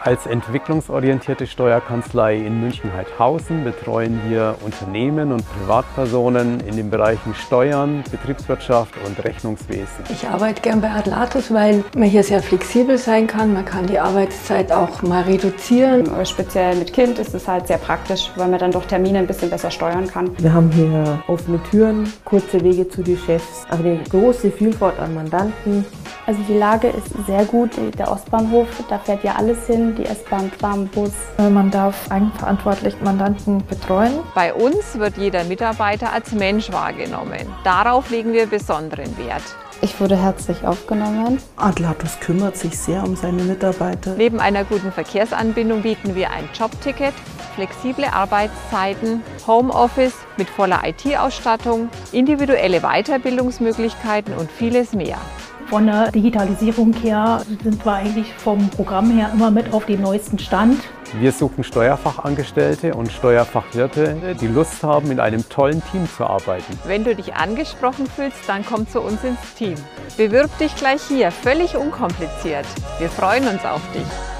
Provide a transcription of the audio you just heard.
Als entwicklungsorientierte Steuerkanzlei in München-Heidhausen betreuen wir Unternehmen und Privatpersonen in den Bereichen Steuern, Betriebswirtschaft und Rechnungswesen. Ich arbeite gern bei Adlatus, weil man hier sehr flexibel sein kann. Man kann die Arbeitszeit auch mal reduzieren. Speziell mit Kind ist es halt sehr praktisch, weil man dann doch Termine ein bisschen besser steuern kann. Wir haben hier offene Türen, kurze Wege zu den Chefs, aber eine große Vielfalt an Mandanten. Also die Lage ist sehr gut. Der Ostbahnhof, da fährt ja alles hin, die S-Bahn, Tram, Bus. Man darf eigenverantwortlich Mandanten betreuen. Bei uns wird jeder Mitarbeiter als Mensch wahrgenommen. Darauf legen wir besonderen Wert. Ich wurde herzlich aufgenommen. Adlatus kümmert sich sehr um seine Mitarbeiter. Neben einer guten Verkehrsanbindung bieten wir ein Jobticket, flexible Arbeitszeiten, Homeoffice mit voller IT-Ausstattung, individuelle Weiterbildungsmöglichkeiten und vieles mehr. Von der Digitalisierung her sind wir eigentlich vom Programm her immer mit auf den neuesten Stand. Wir suchen Steuerfachangestellte und Steuerfachwirte, die Lust haben, in einem tollen Team zu arbeiten. Wenn du dich angesprochen fühlst, dann komm zu uns ins Team. Bewirb dich gleich hier, völlig unkompliziert. Wir freuen uns auf dich.